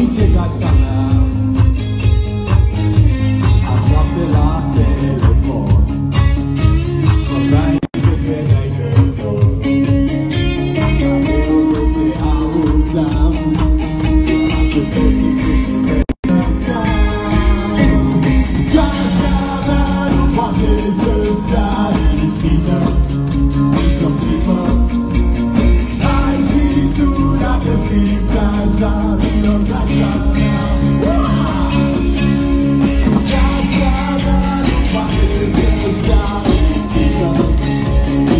一个时间。